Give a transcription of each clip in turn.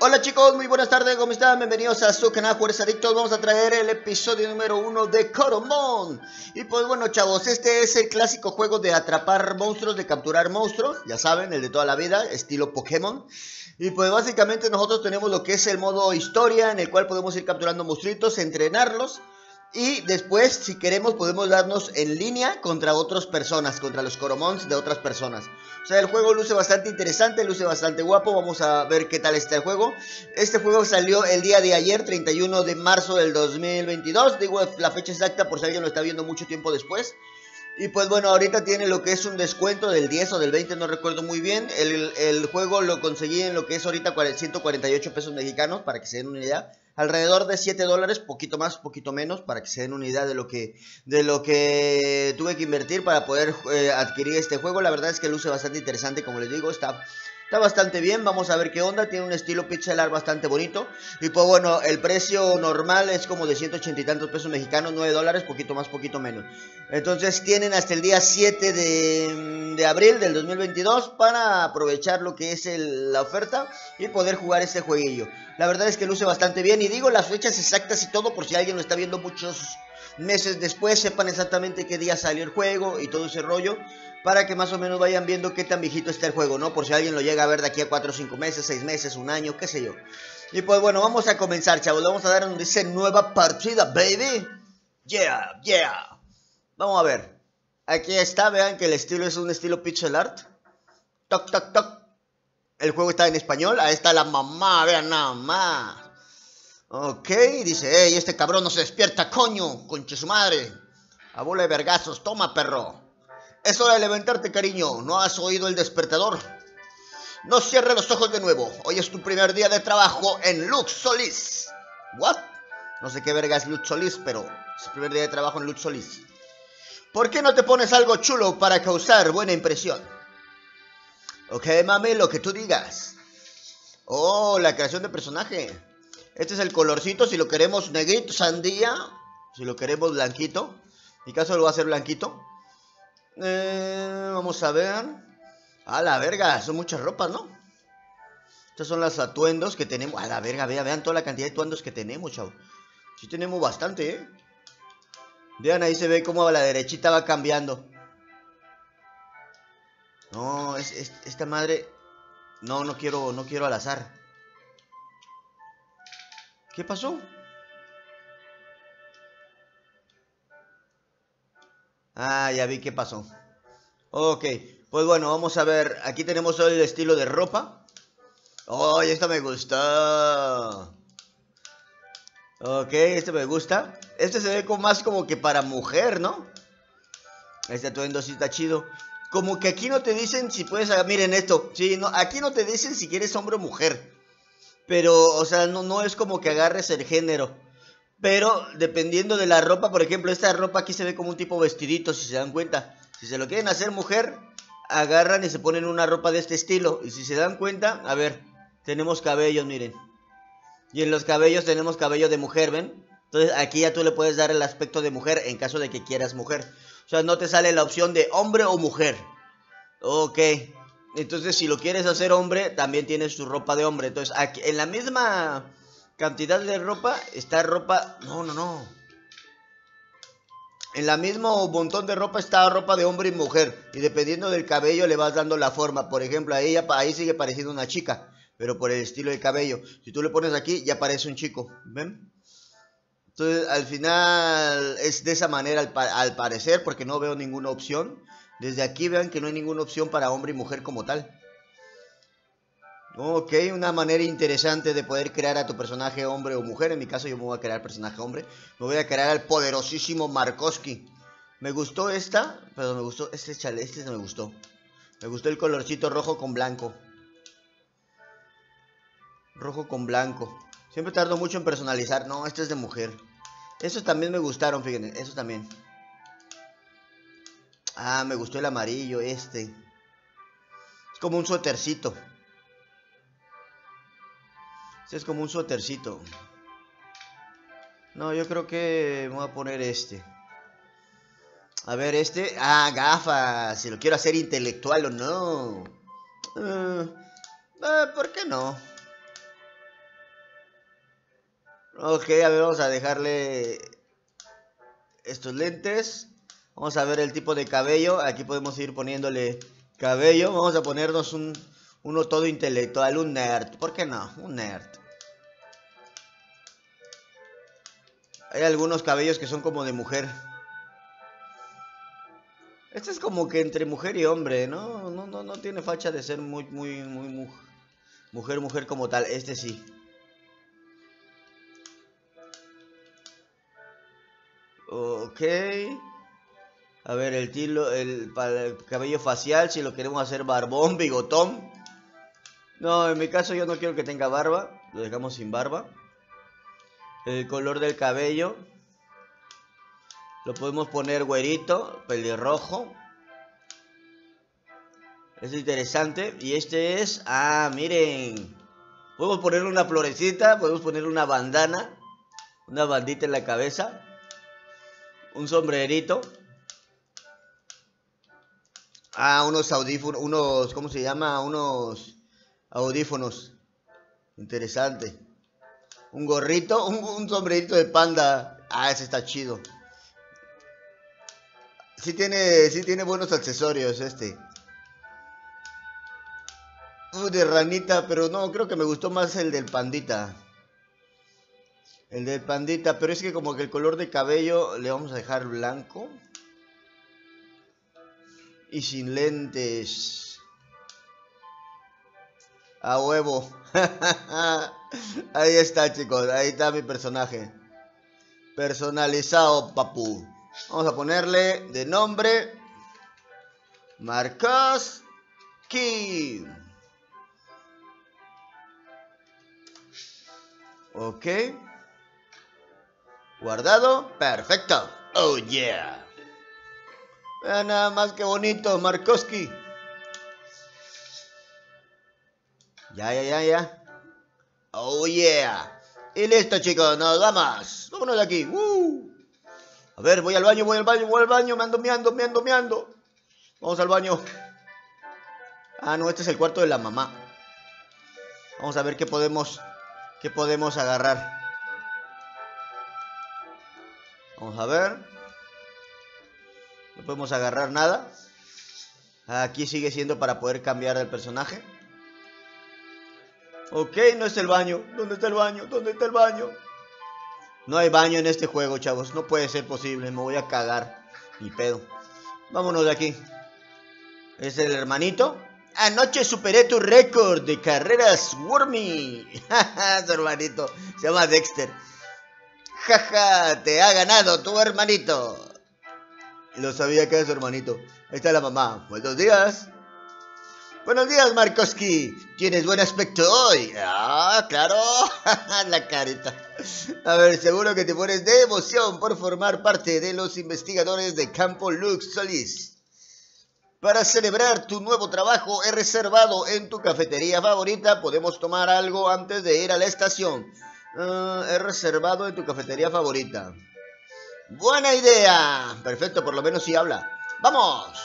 Hola chicos, muy buenas tardes, ¿cómo están? Bienvenidos a su canal Fuerza Adictos. Vamos a traer el episodio número uno de Coromon. Y pues bueno chavos, este es el clásico juego de atrapar monstruos, de capturar monstruos. Ya saben, el de toda la vida, estilo Pokémon. Y pues básicamente nosotros tenemos lo que es el modo historia, en el cual podemos ir capturando monstruitos, entrenarlos. Y después, si queremos, podemos darnos en línea contra otras personas, contra los Coromons de otras personas. O sea, el juego luce bastante interesante, luce bastante guapo. Vamos a ver qué tal está el juego. Este juego salió el día de ayer, 31 de marzo del 2022. Digo la fecha exacta por si alguien lo está viendo mucho tiempo después. Y pues bueno, ahorita tiene lo que es un descuento del 10 o del 20, no recuerdo muy bien. El, juego lo conseguí en lo que es ahorita 148 pesos mexicanos, para que se den una idea alrededor de 7 dólares, poquito más, poquito menos, para que se den una idea de lo que, de lo que tuve que invertir para poder eh, adquirir este juego. La verdad es que luce bastante interesante, como les digo, está Está bastante bien, vamos a ver qué onda, tiene un estilo pixel art bastante bonito. Y pues bueno, el precio normal es como de 180 y tantos pesos mexicanos, 9 dólares, poquito más, poquito menos. Entonces tienen hasta el día 7 de, abril del 2022 para aprovechar lo que es la oferta y poder jugar este jueguillo. La verdad es que luce bastante bien y digo las fechas exactas y todo por si alguien lo está viendo muchos meses después, sepan exactamente qué día salió el juego y todo ese rollo para que más o menos vayan viendo qué tan viejito está el juego, ¿no? Por si alguien lo llega a ver de aquí a 4 o 5 meses, 6 meses, un año, qué sé yo. Y pues bueno, vamos a comenzar, chavos. Vamos a dar donde dice nueva partida, baby. Yeah, yeah. Vamos a ver. Aquí está, vean que el estilo es un estilo pixel art. Toc, toc, toc. El juego está en español. Ahí está la mamá, vean nada más. Ok, dice, hey, este cabrón no se despierta, coño, conche su madre. A bola de vergazos, toma, perro. Es hora de levantarte, cariño. ¿No has oído el despertador? No cierres los ojos de nuevo. Hoy es tu primer día de trabajo en Lux Solís. ¿What? No sé qué verga es Lux Solís, pero es el primer día de trabajo en Lux Solís. ¿Por qué no te pones algo chulo para causar buena impresión? Ok, mami, lo que tú digas. Oh, la creación de personaje. Este es el colorcito, si lo queremos negrito, sandía. Si lo queremos blanquito. En mi caso lo va a hacer blanquito. Eh, vamos a ver. A la verga, son muchas ropas, ¿no? Estos son los atuendos que tenemos. A la verga, vean, vean toda la cantidad de atuendos que tenemos, chao. Sí tenemos bastante, ¿eh? Vean, ahí se ve cómo a la derechita va cambiando. No, es, esta madre... No, no quiero, no quiero al azar. ¿Qué pasó? Ah, ya vi qué pasó. Ok, pues bueno, vamos a ver. Aquí tenemos el estilo de ropa. Oh, esta me gusta. Ok, este me gusta. Este se ve como más como que para mujer, ¿no? Este atuendo sí está chido. Como que aquí no te dicen si puedes... Miren esto. Sí, no, aquí no te dicen si quieres hombre o mujer. Pero, o sea, no, no es como que agarres el género. Pero dependiendo de la ropa, por ejemplo, esta ropa aquí se ve como un tipo vestidito, si se dan cuenta. Si se lo quieren hacer mujer, agarran y se ponen una ropa de este estilo. Y si se dan cuenta, a ver, tenemos cabellos, miren. Y en los cabellos tenemos cabello de mujer, ¿ven? Entonces aquí ya tú le puedes dar el aspecto de mujer en caso de que quieras mujer. O sea, no te sale la opción de hombre o mujer. Ok. Entonces si lo quieres hacer hombre, también tienes tu ropa de hombre. Entonces aquí, en la misma cantidad de ropa está ropa... No, no, no. En la mismo montón de ropa está ropa de hombre y mujer. Y dependiendo del cabello le vas dando la forma. Por ejemplo, ahí, ahí sigue pareciendo una chica. Pero por el estilo de cabello. Si tú le pones aquí, ya parece un chico. ¿Ven? Entonces, al final es de esa manera al, al parecer. Porque no veo ninguna opción. Desde aquí vean que no hay ninguna opción para hombre y mujer como tal. Ok, una manera interesante de poder crear a tu personaje hombre o mujer. En mi caso yo me voy a crear personaje hombre. Me voy a crear al poderosísimo Markoski. Me gustó esta, pero me gustó este chale, este me gustó. Me gustó el colorcito rojo con blanco. Rojo con blanco. Siempre tardo mucho en personalizar. No, este es de mujer. Esos también me gustaron, fíjense. Esos también. Ah, me gustó el amarillo este. Es como un suétercito. Este es como un suétercito. No, yo creo que voy a poner este. A ver, este. Ah, gafas. Si lo quiero hacer intelectual o no. Uh, ¿Por qué no? Ok, a ver, vamos a dejarle estos lentes. Vamos a ver el tipo de cabello. Aquí podemos ir poniéndole cabello. Vamos a ponernos un, uno todo intelectual, un nerd. ¿Por qué no? Un nerd. Hay algunos cabellos que son como de mujer. Este es como que entre mujer y hombre, ¿no? No, no, no tiene facha de ser muy, muy, muy, mujer, mujer como tal. Este sí. Ok. A ver, el, tilo, el, el cabello facial, si lo queremos hacer barbón, bigotón. No, en mi caso yo no quiero que tenga barba. Lo dejamos sin barba. El color del cabello. Lo podemos poner güerito, pelirrojo. Es interesante. Y este es... Ah, miren. Podemos ponerle una florecita. Podemos ponerle una bandana. Una bandita en la cabeza. Un sombrerito. Ah, unos audífonos. Unos... ¿Cómo se llama? Unos audífonos. Interesante. Un gorrito. Un, sombrerito de panda. Ah, ese está chido. Sí tiene, sí tiene buenos accesorios este. Uh, de ranita, pero no, creo que me gustó más el del pandita. El del pandita, pero es que como que el color de cabello le vamos a dejar blanco. Y sin lentes. A huevo. ahí está, chicos. Ahí está mi personaje. Personalizado, papu. Vamos a ponerle de nombre Marcos Key. Ok. Guardado. Perfecto. Oh yeah. Vean nada más que bonito, Markoski. Ya, ya, ya, ya. Oh yeah. Y listo, chicos. Nos vamos. Vámonos de aquí. A ver, voy al baño, voy al baño, voy al baño, me ando, me ando, me ando, me ando. Vamos al baño. Ah, no, este es el cuarto de la mamá. Vamos a ver qué podemos, qué podemos agarrar. Vamos a ver. No podemos agarrar nada. Aquí sigue siendo para poder cambiar el personaje. Ok, no es el baño. ¿Dónde está el baño? ¿Dónde está el baño? No hay baño en este juego, chavos. No puede ser posible. Me voy a cagar. Ni pedo. Vámonos de aquí. Es el hermanito. Anoche superé tu récord de carreras Wormy. su hermanito. Se llama Dexter. Jaja, te ha ganado tu hermanito. Lo sabía que era su hermanito. Ahí está la mamá. Buenos días. Buenos días, Markoski. Tienes buen aspecto hoy. Ah, claro. la carita. A ver, seguro que te pones de emoción por formar parte de los investigadores de Campo Lux Solis. Para celebrar tu nuevo trabajo he reservado en tu cafetería favorita. Podemos tomar algo antes de ir a la estación. Uh, he reservado en tu cafetería favorita. Buena idea. Perfecto, por lo menos si habla. ¡Vamos!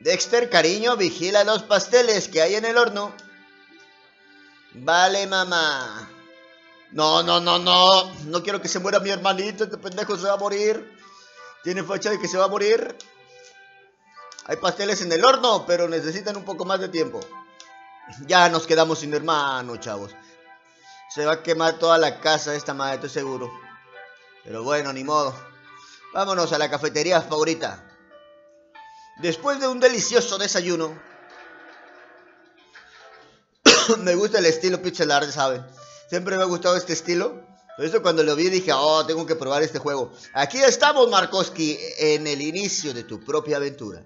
Dexter, cariño, vigila los pasteles que hay en el horno. Vale, mamá. No, no, no, no. No quiero que se muera mi hermanito. Este pendejo se va a morir. Tiene fecha de que se va a morir. Hay pasteles en el horno, pero necesitan un poco más de tiempo. Ya nos quedamos sin hermano, chavos. Se va a quemar toda la casa esta madre, estoy seguro. Pero bueno, ni modo. Vámonos a la cafetería favorita. Después de un delicioso desayuno, me gusta el estilo pixel art. Siempre me ha gustado este estilo. Por eso cuando lo vi dije, oh, tengo que probar este juego. Aquí estamos, Markoski, en el inicio de tu propia aventura.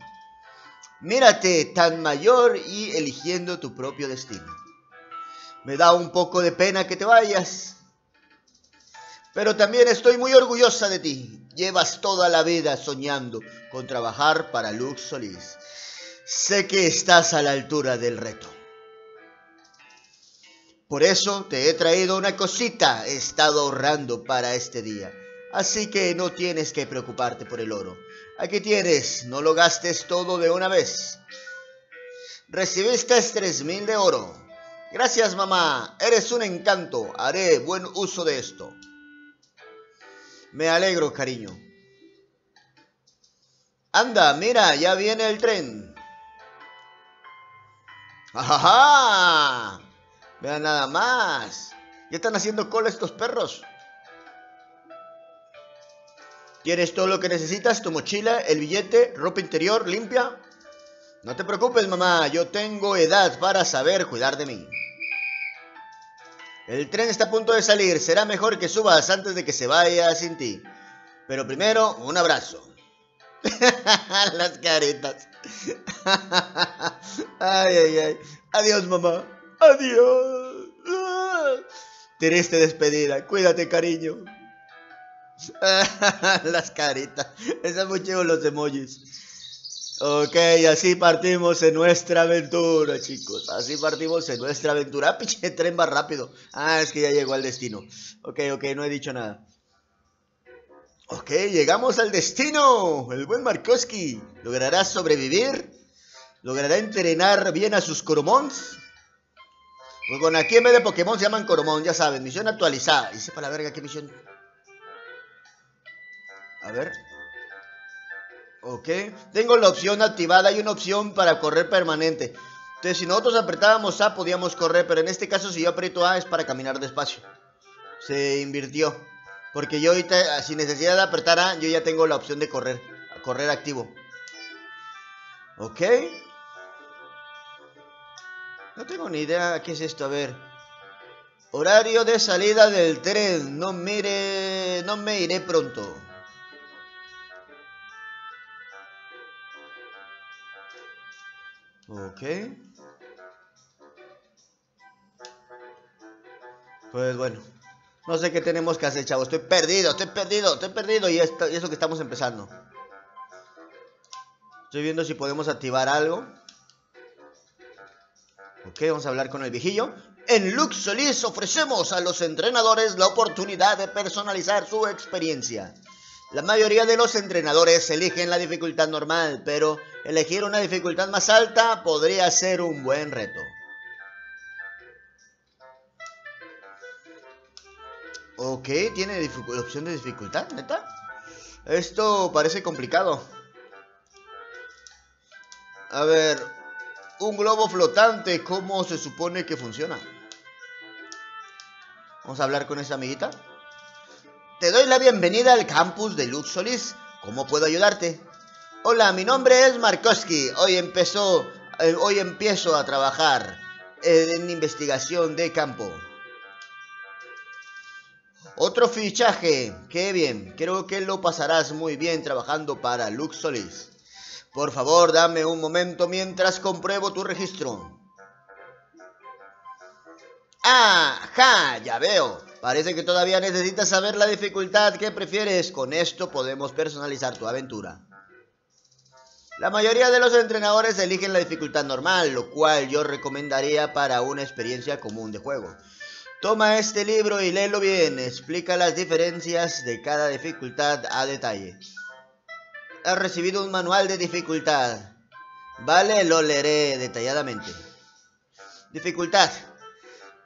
Mírate tan mayor y eligiendo tu propio destino. Me da un poco de pena que te vayas. Pero también estoy muy orgullosa de ti. Llevas toda la vida soñando con trabajar para Lux Solís. Sé que estás a la altura del reto. Por eso te he traído una cosita. He estado ahorrando para este día. Así que no tienes que preocuparte por el oro. Aquí tienes, no lo gastes todo de una vez. Recibiste 3000 de oro. Gracias, mamá. Eres un encanto. Haré buen uso de esto. Me alegro, cariño. Anda, mira, ya viene el tren. ¡Ajá! Vean nada más. Ya están haciendo cola estos perros. ¿Tienes todo lo que necesitas? Tu mochila, el billete, ropa interior limpia. No te preocupes, mamá. Yo tengo edad para saber cuidar de mí. El tren está a punto de salir. Será mejor que subas antes de que se vaya sin ti. Pero primero, un abrazo. Las caretas. ay, ay, ay. Adiós, mamá. Adiós. Triste despedida. Cuídate, cariño. Las caritas. Están muy los emojis. Ok, así partimos en nuestra aventura, chicos. Así partimos en nuestra aventura. Ah, pinche tren más rápido. Ah, es que ya llegó al destino. Ok, ok, no he dicho nada. Ok, llegamos al destino. El buen Markowski. ¿Logrará sobrevivir? ¿Logrará entrenar bien a sus coromons? Pues bueno, aquí en vez de Pokémon se llaman Coromon, ya saben. Misión actualizada. Y sepa la verga qué misión. A ver. Ok. Tengo la opción activada y una opción para correr permanente. Entonces, si nosotros apretábamos A, podíamos correr. Pero en este caso, si yo aprieto A, es para caminar despacio. Se invirtió. Porque yo ahorita, sin necesidad de apretar A, yo ya tengo la opción de correr. Correr activo. Ok. No tengo ni idea qué es esto. A ver. Horario de salida del tren. No mire. No me iré pronto. Ok. Pues bueno. No sé qué tenemos que hacer, chavos. Estoy perdido, estoy perdido, estoy perdido. Y, esto, y que estamos empezando. Estoy viendo si podemos activar algo. Ok, vamos a hablar con el viejillo. En Lux Solís ofrecemos a los entrenadores la oportunidad de personalizar su experiencia. La mayoría de los entrenadores eligen la dificultad normal, pero elegir una dificultad más alta podría ser un buen reto. Ok, tiene opción de dificultad, ¿neta? Esto parece complicado. A ver, un globo flotante, ¿cómo se supone que funciona? Vamos a hablar con esa amiguita. Te doy la bienvenida al campus de Luxolis. ¿Cómo puedo ayudarte? Hola, mi nombre es Markowski. Hoy empezó, eh, hoy empiezo a trabajar en investigación de campo. Otro fichaje. Qué bien. Creo que lo pasarás muy bien trabajando para Luxolis. Por favor, dame un momento mientras compruebo tu registro. ¡Ajá! Ya veo. Parece que todavía necesitas saber la dificultad que prefieres. Con esto podemos personalizar tu aventura. La mayoría de los entrenadores eligen la dificultad normal, lo cual yo recomendaría para una experiencia común de juego. Toma este libro y léelo bien, explica las diferencias de cada dificultad a detalle. Has recibido un manual de dificultad. Vale, lo leeré detalladamente. Dificultad.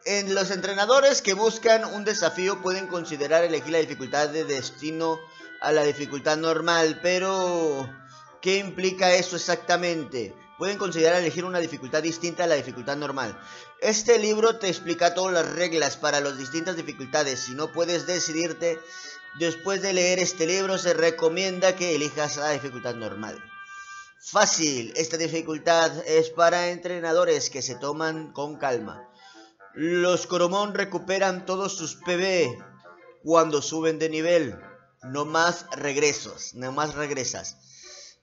En los entrenadores que buscan un desafío pueden considerar elegir la dificultad de destino a la dificultad normal, pero ¿qué implica eso exactamente? Pueden considerar elegir una dificultad distinta a la dificultad normal. Este libro te explica todas las reglas para las distintas dificultades. Si no puedes decidirte después de leer este libro, se recomienda que elijas la dificultad normal. Fácil, esta dificultad es para entrenadores que se toman con calma. Los Coromón recuperan todos sus PB cuando suben de nivel. No más regresos, no más regresas.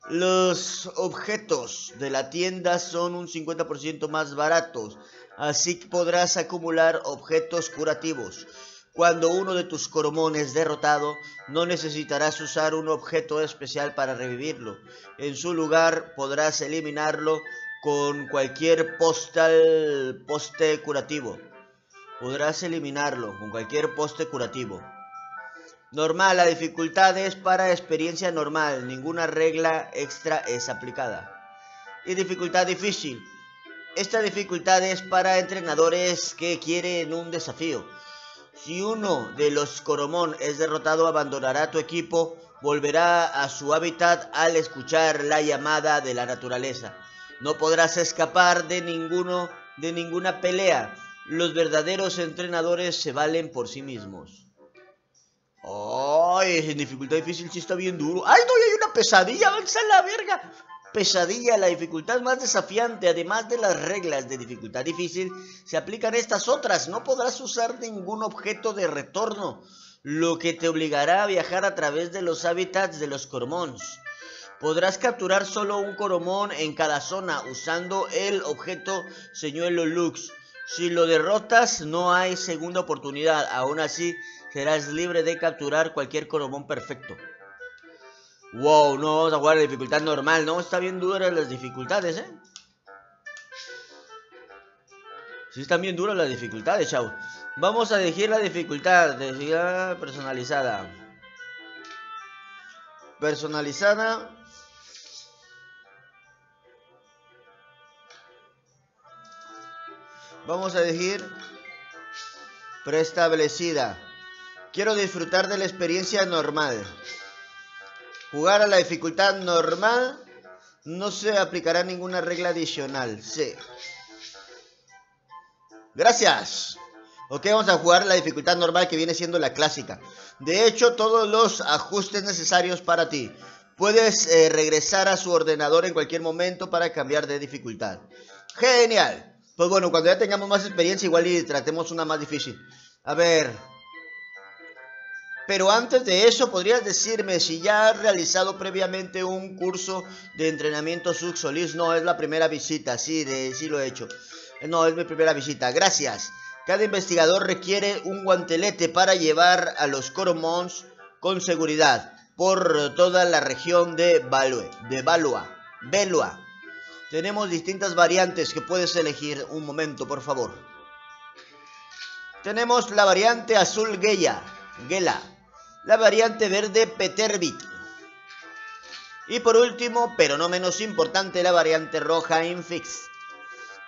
Los objetos de la tienda son un 50% más baratos, así podrás acumular objetos curativos. Cuando uno de tus Coromón derrotado, no necesitarás usar un objeto especial para revivirlo. En su lugar podrás eliminarlo con cualquier postal poste curativo. Podrás eliminarlo con cualquier poste curativo. Normal, la dificultad es para experiencia normal, ninguna regla extra es aplicada. Y dificultad difícil. Esta dificultad es para entrenadores que quieren un desafío. Si uno de los Coromón es derrotado, abandonará tu equipo, volverá a su hábitat al escuchar la llamada de la naturaleza. No podrás escapar de ninguno de ninguna pelea. Los verdaderos entrenadores se valen por sí mismos. Ay, en dificultad difícil sí está bien duro. Ay, no, hay una pesadilla, avanza la verga. Pesadilla, la dificultad más desafiante, además de las reglas de dificultad difícil, se aplican estas otras. No podrás usar ningún objeto de retorno, lo que te obligará a viajar a través de los hábitats de los cormons. Podrás capturar solo un coromón en cada zona usando el objeto señuelo Lux. Si lo derrotas, no hay segunda oportunidad. Aún así, serás libre de capturar cualquier coromón perfecto. Wow, no vamos a jugar a dificultad normal, ¿no? Está bien duras las dificultades, ¿eh? Sí, están bien duras las dificultades, chao. Vamos a elegir la dificultad, dificultad personalizada. Personalizada. Vamos a elegir preestablecida. Quiero disfrutar de la experiencia normal. Jugar a la dificultad normal no se aplicará ninguna regla adicional. Sí. Gracias. Ok, vamos a jugar la dificultad normal que viene siendo la clásica. De hecho, todos los ajustes necesarios para ti. Puedes eh, regresar a su ordenador en cualquier momento para cambiar de dificultad. Genial. Pues bueno, cuando ya tengamos más experiencia, igual y tratemos una más difícil. A ver, pero antes de eso, ¿podrías decirme si ya has realizado previamente un curso de entrenamiento Suxolis? No, es la primera visita, sí, sí lo he hecho. No, es mi primera visita, gracias. Cada investigador requiere un guantelete para llevar a los Coromons con seguridad por toda la región de Balue, de Balua, Belua. Tenemos distintas variantes que puedes elegir. Un momento, por favor. Tenemos la variante azul Gela, Gela la variante verde Peterbit. Y por último, pero no menos importante, la variante roja Infix.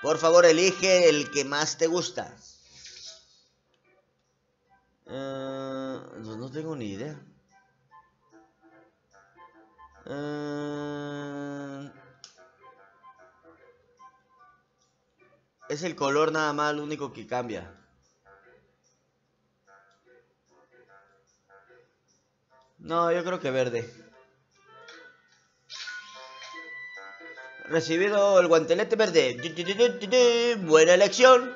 Por favor, elige el que más te gusta. Eh, no tengo ni idea. Eh, es el color nada más lo único que cambia. No, yo creo que verde. Recibido el guantelete verde. Buena elección.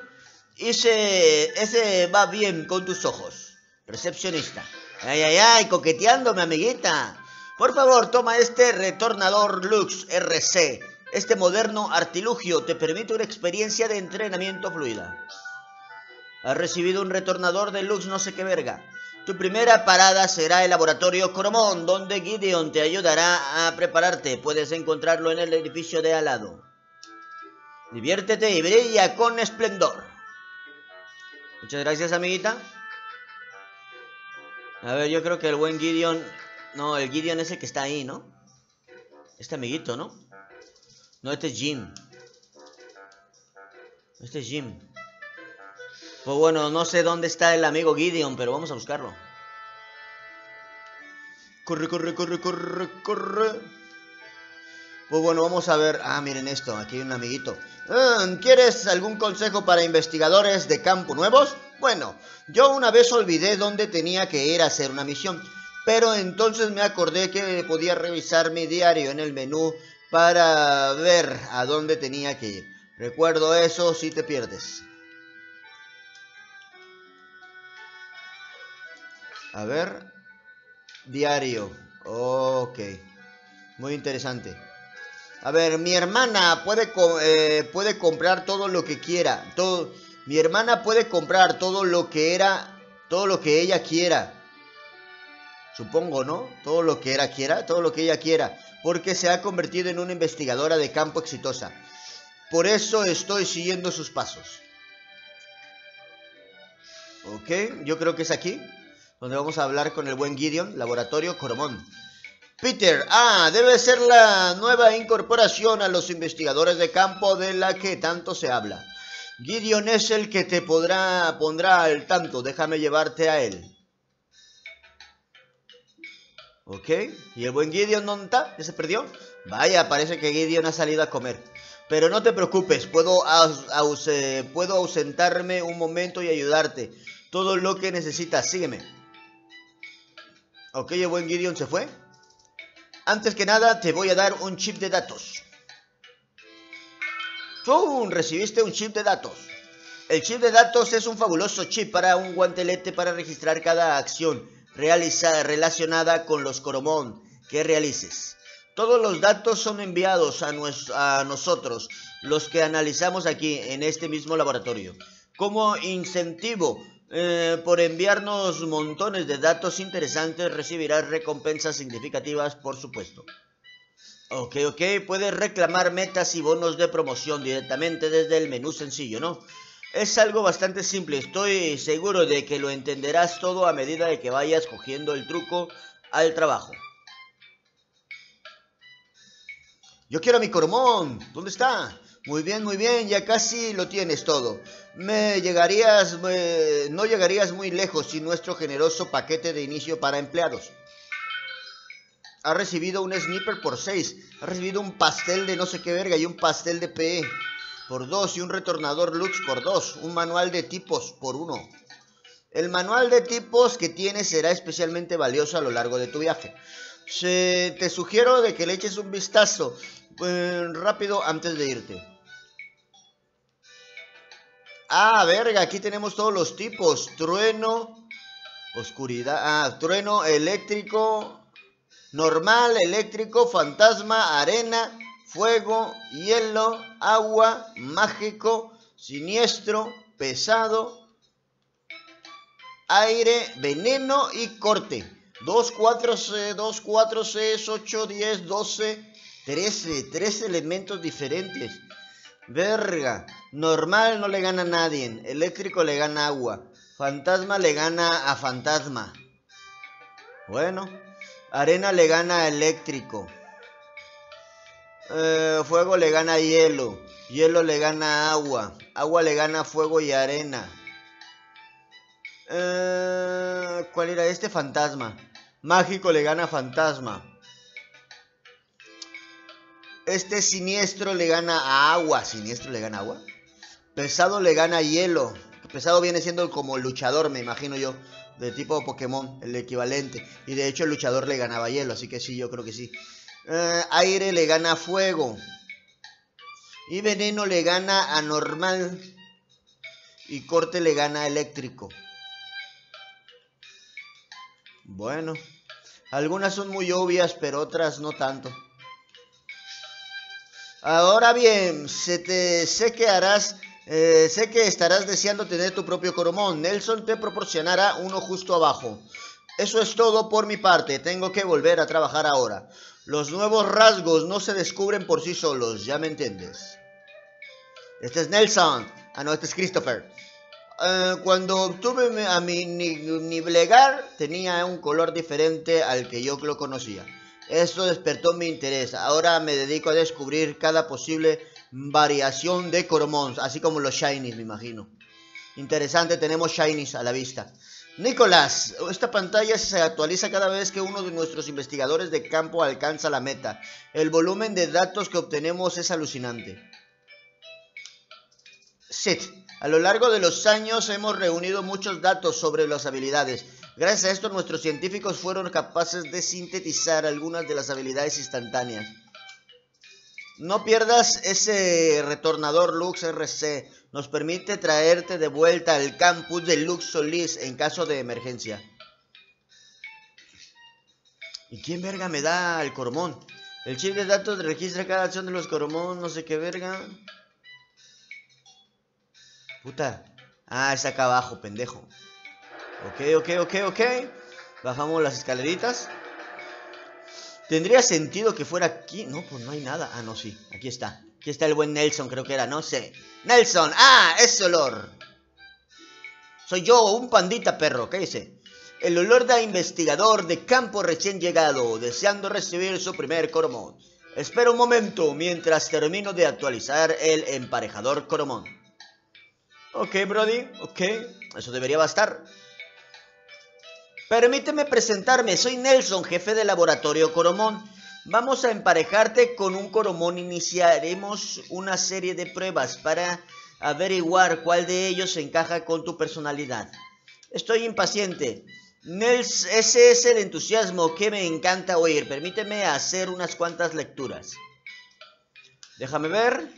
Ese, ese va bien con tus ojos. Recepcionista. Ay, ay, ay, coqueteándome, amiguita. Por favor, toma este retornador Lux RC. Este moderno artilugio te permite una experiencia de entrenamiento fluida. Has recibido un retornador de Lux no sé qué verga. Tu primera parada será el laboratorio Coromón, donde Gideon te ayudará a prepararte. Puedes encontrarlo en el edificio de al lado. Diviértete y brilla con esplendor. Muchas gracias, amiguita. A ver, yo creo que el buen Gideon... No, el Gideon es el que está ahí, ¿no? Este amiguito, ¿no? No, este es Jim. Este es Jim. Pues bueno, no sé dónde está el amigo Gideon, pero vamos a buscarlo. Corre, corre, corre, corre, corre. Pues bueno, vamos a ver. Ah, miren esto, aquí hay un amiguito. Ah, ¿Quieres algún consejo para investigadores de campo nuevos? Bueno, yo una vez olvidé dónde tenía que ir a hacer una misión, pero entonces me acordé que podía revisar mi diario en el menú para ver a dónde tenía que ir. Recuerdo eso si te pierdes. A ver. Diario. Ok. Muy interesante. A ver, mi hermana puede, eh, puede comprar todo lo que quiera. Todo, mi hermana puede comprar todo lo que era, todo lo que ella quiera. Supongo, ¿no? Todo lo que era quiera, todo lo que ella quiera. Porque se ha convertido en una investigadora de campo exitosa. Por eso estoy siguiendo sus pasos. Ok, yo creo que es aquí donde vamos a hablar con el buen Gideon, Laboratorio Coromón. Peter, ah, debe ser la nueva incorporación a los investigadores de campo de la que tanto se habla. Gideon es el que te podrá, pondrá al tanto, déjame llevarte a él. ¿Ok? ¿Y el buen Gideon dónde está? ¿Ya se perdió? Vaya, parece que Gideon ha salido a comer. Pero no te preocupes, puedo, puedo ausentarme un momento y ayudarte. Todo lo que necesitas, sígueme. Ok, el buen Gideon se fue. Antes que nada, te voy a dar un chip de datos. Tú recibiste un chip de datos. El chip de datos es un fabuloso chip para un guantelete para registrar cada acción realizada, relacionada con los Coromón que realices. Todos los datos son enviados a, a nosotros, los que analizamos aquí en este mismo laboratorio. Como incentivo eh, por enviarnos montones de datos interesantes, recibirás recompensas significativas, por supuesto. Ok, ok, puedes reclamar metas y bonos de promoción directamente desde el menú sencillo, ¿no? Es algo bastante simple, estoy seguro de que lo entenderás todo a medida de que vayas cogiendo el truco al trabajo. Yo quiero mi coromón, ¿dónde está? Muy bien, muy bien, ya casi lo tienes todo. Me llegarías, no llegarías muy lejos sin nuestro generoso paquete de inicio para empleados. Ha recibido un sniper por 6, ha recibido un pastel de no sé qué verga y un pastel de PE por 2 y un retornador Lux por 2, un manual de tipos por 1. El manual de tipos que tienes será especialmente valioso a lo largo de tu viaje. te sugiero de que le eches un vistazo eh, rápido antes de irte. Ah, verga, aquí tenemos todos los tipos. Trueno, oscuridad, ah, trueno eléctrico, normal, eléctrico, fantasma, arena, fuego, hielo, agua, mágico, siniestro, pesado, aire, veneno y corte. 2, 4, 2, 4, 6, 8, 10, 12, 13. 13 elementos diferentes. Verga. Normal no le gana a nadie. Eléctrico le gana agua. Fantasma le gana a fantasma. Bueno. Arena le gana eléctrico. Eh, fuego le gana hielo. Hielo le gana agua. Agua le gana fuego y arena. Eh, ¿Cuál era este? Fantasma. Mágico le gana fantasma. Este siniestro le gana a agua. ¿Siniestro le gana agua? Pesado le gana hielo. Pesado viene siendo como luchador, me imagino yo. De tipo Pokémon, el equivalente. Y de hecho el luchador le ganaba hielo, así que sí, yo creo que sí. Eh, aire le gana fuego. Y veneno le gana a normal. Y corte le gana eléctrico. Bueno. Algunas son muy obvias, pero otras no tanto. Ahora bien, sé que harás, eh, sé que estarás deseando tener tu propio coromón. Nelson te proporcionará uno justo abajo. Eso es todo por mi parte, tengo que volver a trabajar ahora. Los nuevos rasgos no se descubren por sí solos, ya me entiendes. Este es Nelson. Ah, no, este es Christopher. Eh, cuando obtuve a mi niblegar, tenía un color diferente al que yo lo conocía. Esto despertó mi interés. Ahora me dedico a descubrir cada posible variación de Coromons, así como los Shinies, me imagino. Interesante, tenemos Shinies a la vista. Nicolás, esta pantalla se actualiza cada vez que uno de nuestros investigadores de campo alcanza la meta. El volumen de datos que obtenemos es alucinante. Sid, a lo largo de los años hemos reunido muchos datos sobre las habilidades. Gracias a esto nuestros científicos fueron capaces de sintetizar algunas de las habilidades instantáneas. No pierdas ese retornador Lux RC. Nos permite traerte de vuelta al campus de Lux Solis en caso de emergencia. ¿Y quién verga me da el coromón? El chip de datos registra cada acción de los coromón, no sé qué verga. Puta. Ah, es acá abajo, pendejo. Ok, ok, ok, ok. Bajamos las escaleritas. ¿Tendría sentido que fuera aquí? No, pues no hay nada. Ah, no, sí. Aquí está. Aquí está el buen Nelson, creo que era. No sé. Nelson. Ah, ese olor. Soy yo, un pandita perro. ¿Qué dice? El olor de investigador de campo recién llegado, deseando recibir su primer coromón. Espera un momento mientras termino de actualizar el emparejador coromón. Ok, Brody, ok. Eso debería bastar. Permíteme presentarme, soy Nelson, jefe de laboratorio Coromón. Vamos a emparejarte con un Coromón. Iniciaremos una serie de pruebas para averiguar cuál de ellos encaja con tu personalidad. Estoy impaciente. Nels, ese es el entusiasmo que me encanta oír. Permíteme hacer unas cuantas lecturas. Déjame ver.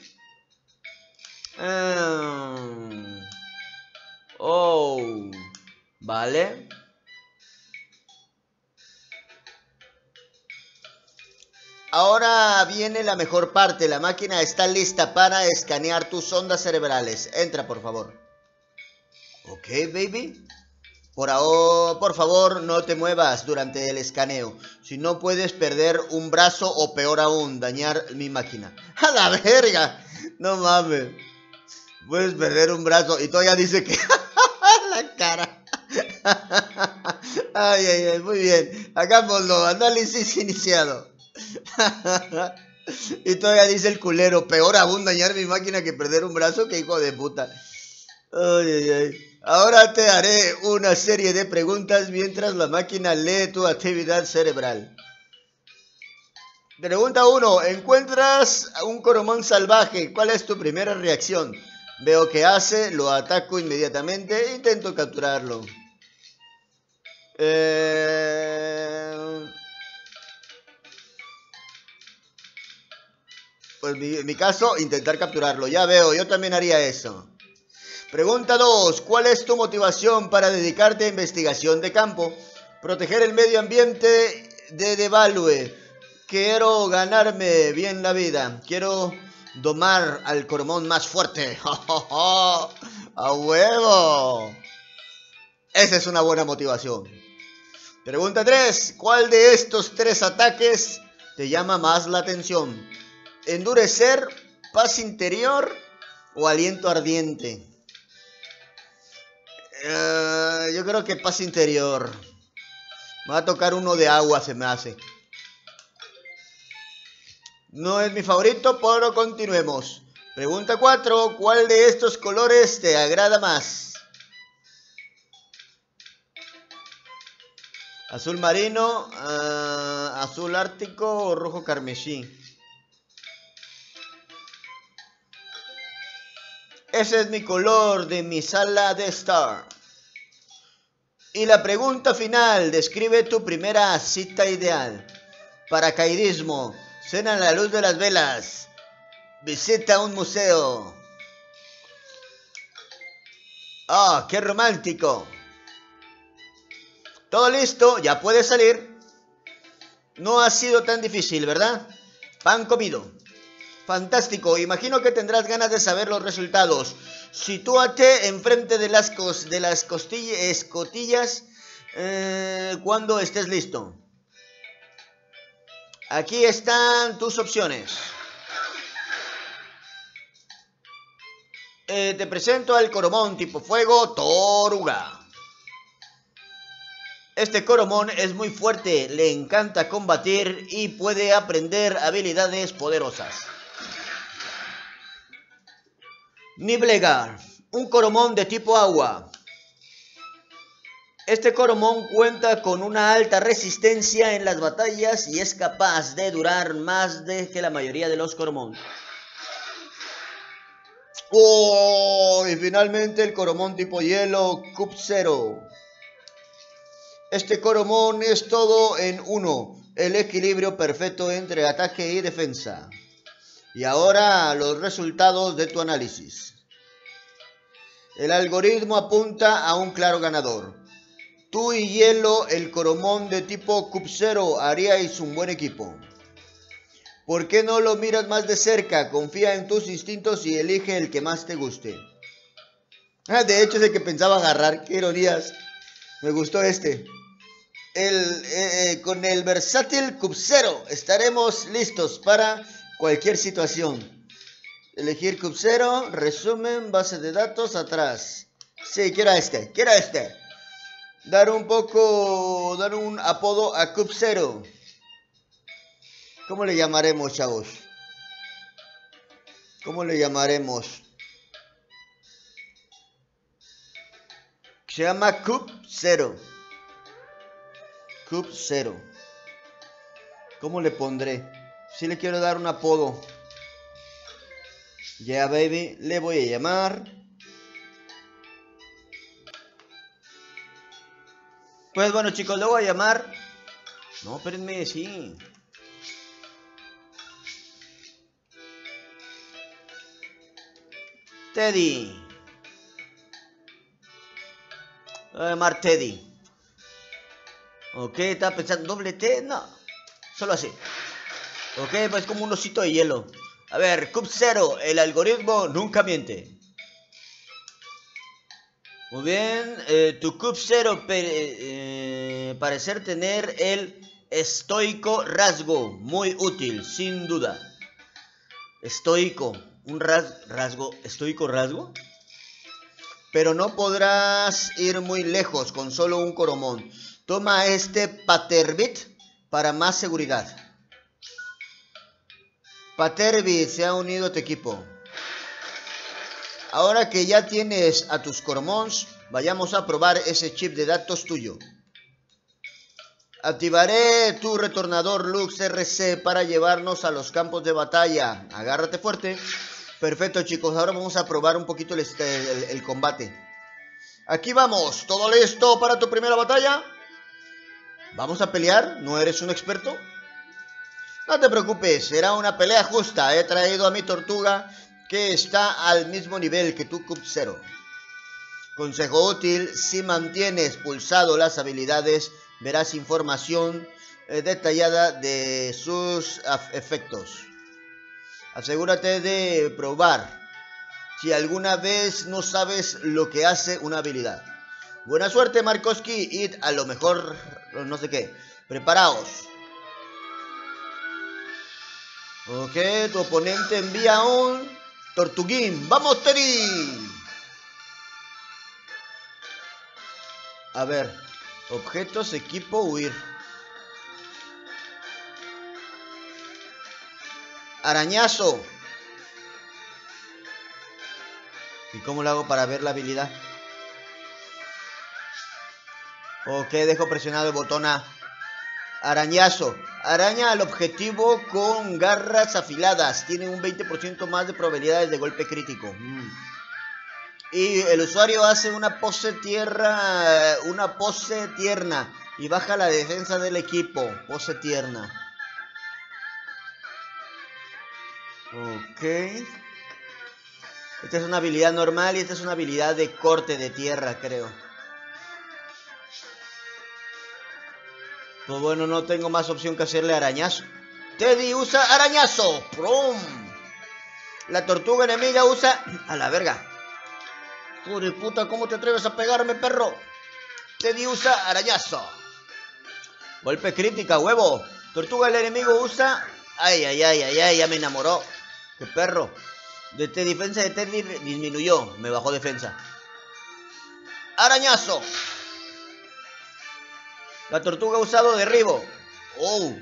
Ah. Oh. Vale. Ahora viene la mejor parte. La máquina está lista para escanear tus ondas cerebrales. Entra, por favor. Ok, baby. Por ahora, por favor, no te muevas durante el escaneo. Si no puedes perder un brazo o peor aún, dañar mi máquina. ¡A la verga! No mames. Puedes perder un brazo y todavía dice que... la cara. ay, ay, ay, muy bien. Hagámoslo. Análisis iniciado. y todavía dice el culero, peor aún dañar mi máquina que perder un brazo, que hijo de puta. Ahora te haré una serie de preguntas mientras la máquina lee tu actividad cerebral. Pregunta 1. Encuentras un coromón salvaje. ¿Cuál es tu primera reacción? Veo que hace, lo ataco inmediatamente e intento capturarlo. Eh... Pues en mi caso, intentar capturarlo. Ya veo, yo también haría eso. Pregunta 2. ¿Cuál es tu motivación para dedicarte a investigación de campo? Proteger el medio ambiente de Devalue. Quiero ganarme bien la vida. Quiero domar al cormón más fuerte. ¡A huevo! Esa es una buena motivación. Pregunta 3. ¿Cuál de estos tres ataques te llama más la atención? Endurecer, paz interior o aliento ardiente. Eh, yo creo que paz interior. Va a tocar uno de agua, se me hace. No es mi favorito, pero continuemos. Pregunta 4. ¿Cuál de estos colores te agrada más? Azul marino, eh, azul ártico o rojo carmesí. Ese es mi color de mi sala de Star. Y la pregunta final, describe tu primera cita ideal. Paracaidismo, cena en la luz de las velas, visita un museo. ¡Ah, qué romántico! Todo listo, ya puedes salir. No ha sido tan difícil, ¿verdad? Pan comido. Fantástico, imagino que tendrás ganas de saber los resultados. Sitúate enfrente de las, de las costillas, escotillas eh, cuando estés listo. Aquí están tus opciones. Eh, te presento al coromón tipo fuego Toruga. Este coromón es muy fuerte, le encanta combatir y puede aprender habilidades poderosas. Niblegar, un coromón de tipo agua. Este coromón cuenta con una alta resistencia en las batallas y es capaz de durar más de que la mayoría de los coromón. Oh, y finalmente el coromón tipo hielo, Cup Zero. Este coromón es todo en uno, el equilibrio perfecto entre ataque y defensa. Y ahora los resultados de tu análisis. El algoritmo apunta a un claro ganador. Tú y Hielo, el coromón de tipo Cupcero, haríais un buen equipo. ¿Por qué no lo miras más de cerca? Confía en tus instintos y elige el que más te guste. Ah, de hecho es el que pensaba agarrar. Qué ironías. Me gustó este. El, eh, eh, con el versátil Cupcero estaremos listos para cualquier situación. Elegir Cubcero, resumen, base de datos, atrás. Sí, quiero este, quiero este. dar un poco, dar un apodo a Cup Zero. ¿Cómo le llamaremos, chavos? ¿Cómo le llamaremos? Se llama Cup Zero. Cup Zero. ¿Cómo le pondré? Si le quiero dar un apodo. Yeah, baby. Le voy a llamar. Pues bueno, chicos, le voy a llamar. No, espérenme, sí. Teddy. Voy a llamar Teddy. Ok, estaba pensando doble T. No, solo así. Ok, pues como un osito de hielo. A ver, Cub Zero, el algoritmo nunca miente. Muy bien, eh, tu Cub Zero eh, parecer tener el estoico rasgo, muy útil, sin duda. Estoico, un rasgo, estoico rasgo. Pero no podrás ir muy lejos con solo un coromón. Toma este Paterbit para más seguridad. Paterbit se ha unido a tu equipo. Ahora que ya tienes a tus coromons, vayamos a probar ese chip de datos tuyo. Activaré tu retornador Lux RC para llevarnos a los campos de batalla. Agárrate fuerte. Perfecto chicos, ahora vamos a probar un poquito el, este, el combate. Aquí vamos, ¿todo listo para tu primera batalla? ¿Vamos a pelear? ¿No eres un experto? No te preocupes, será una pelea justa. He traído a mi tortuga que está al mismo nivel que tu Cup Zero. Consejo útil, si mantienes pulsado las habilidades, verás información eh, detallada de sus efectos. Asegúrate de probar si alguna vez no sabes lo que hace una habilidad. Buena suerte, Markoski, y a lo mejor no sé qué. Preparaos. Ok, tu oponente envía un Tortuguín. ¡Vamos, Terry! A ver. Objetos, equipo, huir. Arañazo. ¿Y cómo lo hago para ver la habilidad? Ok, dejo presionado el botón A. Arañazo. Araña al objetivo con garras afiladas. Tiene un 20% más de probabilidades de golpe crítico. Mm. Y el usuario hace una pose tierra, una pose tierna y baja la defensa del equipo. Pose tierna. Ok. Esta es una habilidad normal y esta es una habilidad de corte de tierra, creo. Pues bueno, no tengo más opción que hacerle arañazo. Teddy usa arañazo. ¡Prum! La tortuga enemiga usa... A la verga. Pure puta, ¿cómo te atreves a pegarme, perro? Teddy usa arañazo. Golpe crítica, huevo. Tortuga el enemigo usa... Ay, ay, ay, ay, ay, ya me enamoró. Qué perro. De defensa de Teddy disminuyó. Me bajó defensa. Arañazo. La tortuga ha usado derribo. Oh.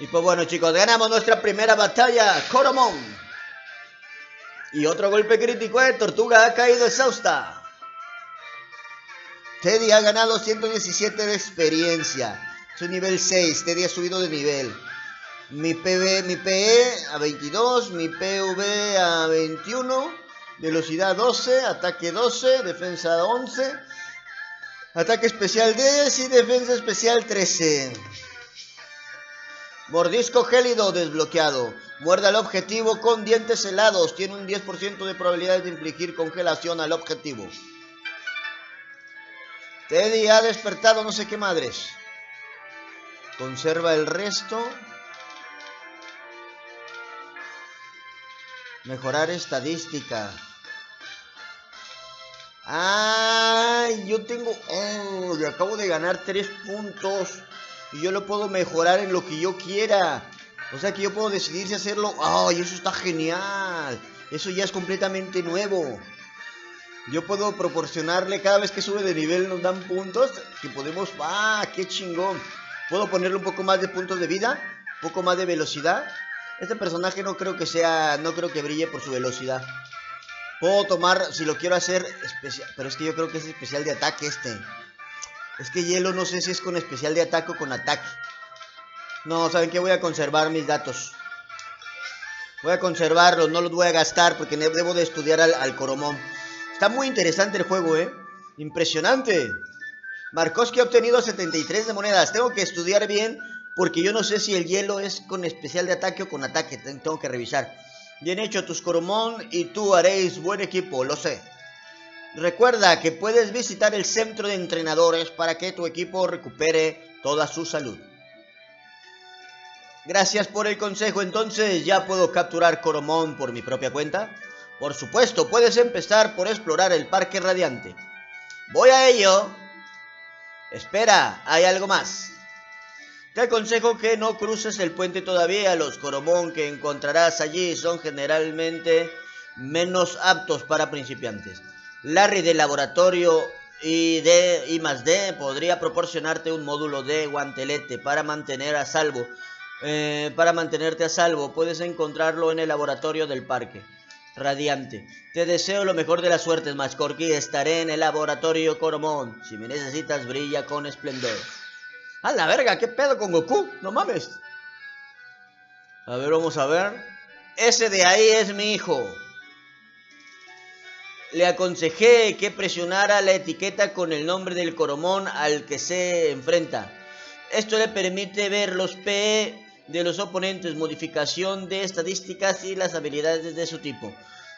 Y pues bueno chicos, ganamos nuestra primera batalla. Coromon. Y otro golpe crítico, eh. Tortuga ha caído exhausta. Teddy ha ganado 117 de experiencia. Su nivel 6. Teddy ha subido de nivel. Mi PV, mi PE a 22, mi PV a 21, velocidad 12, ataque 12, defensa 11, Ataque especial 10 y defensa especial 13. Mordisco gélido desbloqueado. Muerde al objetivo con dientes helados. Tiene un 10% de probabilidades de infligir congelación al objetivo. Teddy ha despertado no sé qué madres. Conserva el resto. Mejorar estadística. Ay, yo tengo... Oh, acabo de ganar 3 puntos. Y yo lo puedo mejorar en lo que yo quiera. O sea que yo puedo decidir si hacerlo. ¡Ay, eso está genial! Eso ya es completamente nuevo. Yo puedo proporcionarle, cada vez que sube de nivel nos dan puntos, que podemos... ¡Ah, qué chingón! Puedo ponerle un poco más de puntos de vida, un poco más de velocidad. Este personaje no creo que sea, no creo que brille por su velocidad. Puedo tomar, si lo quiero hacer especial, pero es que yo creo que es especial de ataque este. Es que hielo no sé si es con especial de ataque o con ataque. No, ¿saben qué? Voy a conservar mis datos. Voy a conservarlos, no los voy a gastar porque debo de estudiar al, Coromón. Está muy interesante el juego, ¿eh? Impresionante. Markoski ha obtenido 73 de monedas. Tengo que estudiar bien porque yo no sé si el hielo es con especial de ataque o con ataque. Tengo que revisar. Bien hecho, tus Coromón y tú haréis buen equipo, lo sé. Recuerda que puedes visitar el centro de entrenadores para que tu equipo recupere toda su salud. Gracias por el consejo, entonces ya puedo capturar Coromón por mi propia cuenta. Por supuesto, puedes empezar por explorar el Parque Radiante. Voy a ello. Espera, hay algo más. Te aconsejo que no cruces el puente todavía. Los coromón que encontrarás allí son generalmente menos aptos para principiantes. Larry del laboratorio y de I más D podría proporcionarte un módulo de guantelete para mantener a salvo. Eh, para mantenerte a salvo, puedes encontrarlo en el laboratorio del parque radiante. Te deseo lo mejor de las suertes, Mascorki. Estaré en el laboratorio Coromón. Si me necesitas, brilla con esplendor. ¡A la verga! ¿Qué pedo con Goku? No mames. A ver, vamos a ver. Ese de ahí es mi hijo. Le aconsejé que presionara la etiqueta con el nombre del Coromón al que se enfrenta. Esto le permite ver los PE de los oponentes, modificación de estadísticas y las habilidades de su tipo.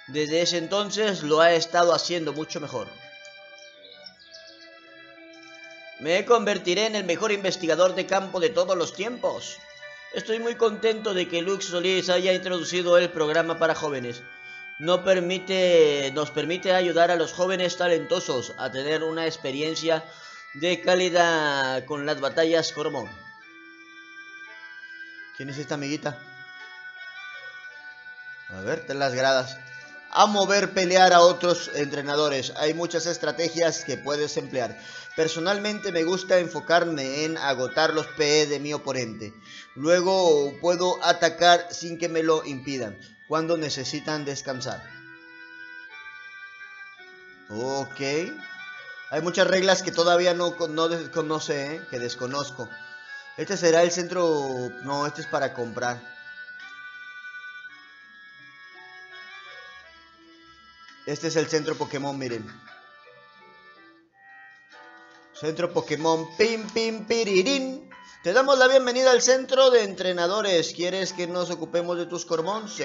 Desde ese entonces lo ha estado haciendo mucho mejor. Me convertiré en el mejor investigador de campo de todos los tiempos. Estoy muy contento de que Lux Solís haya introducido el programa para jóvenes. No permite, nos permite ayudar a los jóvenes talentosos a tener una experiencia de calidad con las batallas Coromón. ¿Quién es esta amiguita? A ver, ten las gradas. A mover pelear a otros entrenadores. Hay muchas estrategias que puedes emplear. Personalmente me gusta enfocarme en agotar los PE de mi oponente. Luego puedo atacar sin que me lo impidan. Cuando necesitan descansar. Ok. Hay muchas reglas que todavía no, no conoce, ¿eh? que desconozco. Este será el centro... No, este es para comprar. Este es el centro Pokémon, miren. Centro Pokémon Pim Pim Pirirín. Te damos la bienvenida al centro de entrenadores. ¿Quieres que nos ocupemos de tus Coromón? Sí.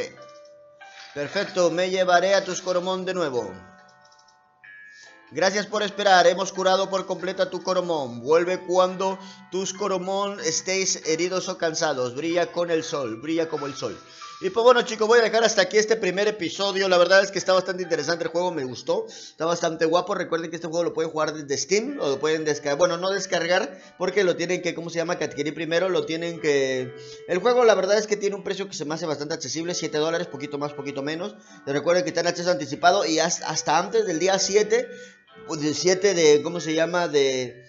Perfecto, me llevaré a tus Coromón de nuevo. Gracias por esperar, hemos curado por completa tu coromón. Vuelve cuando tus coromón estéis heridos o cansados. Brilla con el sol, brilla como el sol. Y pues bueno chicos, voy a dejar hasta aquí este primer episodio. La verdad es que está bastante interesante el juego, me gustó. Está bastante guapo. Recuerden que este juego lo pueden jugar desde Steam o lo pueden descargar. Bueno, no descargar porque lo tienen que, ¿cómo se llama? Que adquirir primero. Lo tienen que... El juego la verdad es que tiene un precio que se me hace bastante accesible. 7 dólares, poquito más, poquito menos. Recuerden que está en acceso anticipado y hasta antes del día 7 17 pues, de, ¿cómo se llama? De,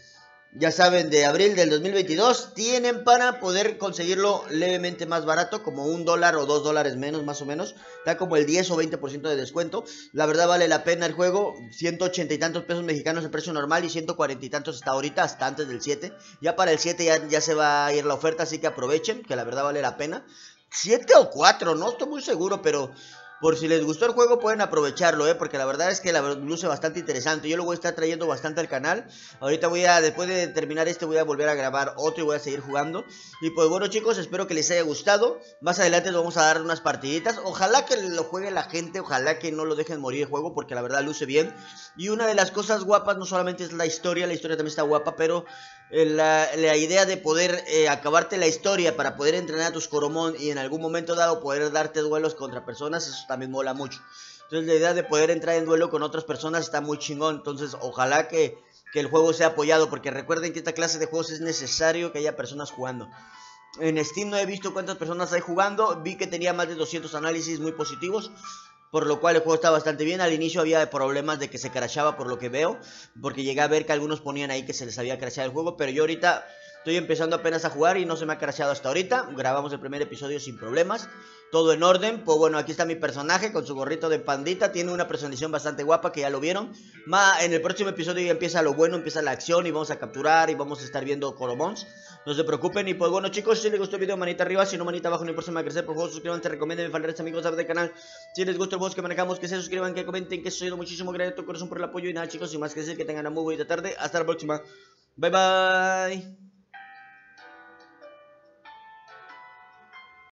ya saben, de abril del 2022, tienen para poder conseguirlo levemente más barato, como un dólar o dos dólares menos más o menos, da como el 10 o 20% de descuento, la verdad vale la pena el juego, 180 y tantos pesos mexicanos el precio normal y 140 y tantos hasta ahorita, hasta antes del 7, ya para el 7 ya, ya se va a ir la oferta, así que aprovechen, que la verdad vale la pena, 7 o 4, no estoy muy seguro, pero por si les gustó el juego pueden aprovecharlo, ¿eh? porque la verdad es que la luce bastante interesante. Yo lo voy a estar trayendo bastante al canal. Ahorita voy a, después de terminar este, voy a volver a grabar otro y voy a seguir jugando. Y pues bueno chicos, espero que les haya gustado. Más adelante les vamos a dar unas partiditas. Ojalá que lo juegue la gente, ojalá que no lo dejen morir el juego, porque la verdad luce bien. Y una de las cosas guapas no solamente es la historia, la historia también está guapa, pero eh, la, idea de poder eh, acabarte la historia para poder entrenar a tus Coromón y en algún momento dado poder darte duelos contra personas, eso también mola mucho. Entonces la idea de poder entrar en duelo con otras personas está muy chingón. Entonces ojalá que, que el juego sea apoyado porque recuerden que esta clase de juegos es necesario que haya personas jugando. En Steam no he visto cuántas personas hay jugando, vi que tenía más de 200 análisis muy positivos. Por lo cual el juego está bastante bien. Al inicio había problemas de que se crashaba por lo que veo, porque llegué a ver que algunos ponían ahí que se les había crashado el juego, pero yo ahorita estoy empezando apenas a jugar y no se me ha crashado hasta ahorita. Grabamos el primer episodio sin problemas, todo en orden. Pues bueno, aquí está mi personaje con su gorrito de pandita, tiene una personalización bastante guapa que ya lo vieron. Ma, en el próximo episodio ya empieza lo bueno, empieza la acción y vamos a capturar y vamos a estar viendo Coromons. No se preocupen y pues bueno chicos, si les gustó el video manita arriba, si no manita abajo, no importa me crecer, por favor suscríbanse, recomienden, faltares amigos del canal. Si les gusta el juego que manejamos, que se suscriban, que comenten, que soy muchísimo gracias a tu corazón por el apoyo y nada chicos, sin más que decir que tengan una muy buena tarde. Hasta la próxima. Bye bye.